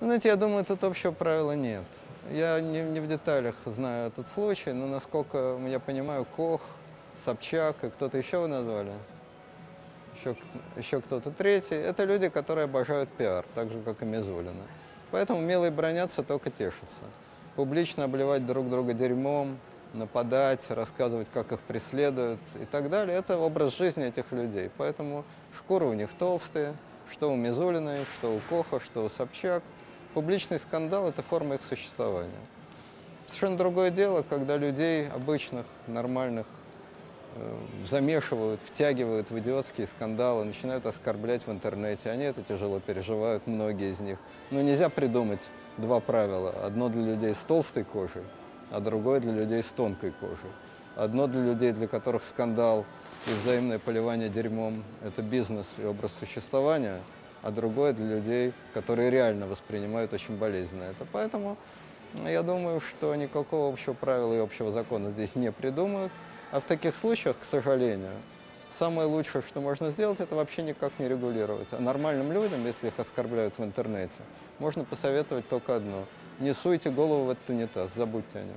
Знаете, я думаю, тут общего правила нет. Я не, не в деталях знаю этот случай, но насколько я понимаю, Кох, Собчак и кто-то еще вы назвали, еще, еще кто-то третий, это люди, которые обожают пиар, так же, как и Мизулина. Поэтому милые бронятся, только тешатся. Публично обливать друг друга дерьмом, нападать, рассказывать, как их преследуют и так далее, это образ жизни этих людей. Поэтому шкуры у них толстые, что у Мизулиной, что у Коха, что у Собчак. Публичный скандал – это форма их существования. Совершенно другое дело, когда людей обычных, нормальных, э, замешивают, втягивают в идиотские скандалы, начинают оскорблять в интернете. Они это тяжело переживают, многие из них. Но нельзя придумать два правила. Одно для людей с толстой кожей, а другое для людей с тонкой кожей. Одно для людей, для которых скандал и взаимное поливание дерьмом – это бизнес и образ существования, а другое для людей, которые реально воспринимают очень болезненно это. Поэтому я думаю, что никакого общего правила и общего закона здесь не придумают. А в таких случаях, к сожалению, самое лучшее, что можно сделать, это вообще никак не регулировать. А нормальным людям, если их оскорбляют в интернете, можно посоветовать только одно. Не суйте голову в этот унитаз, забудьте о нем.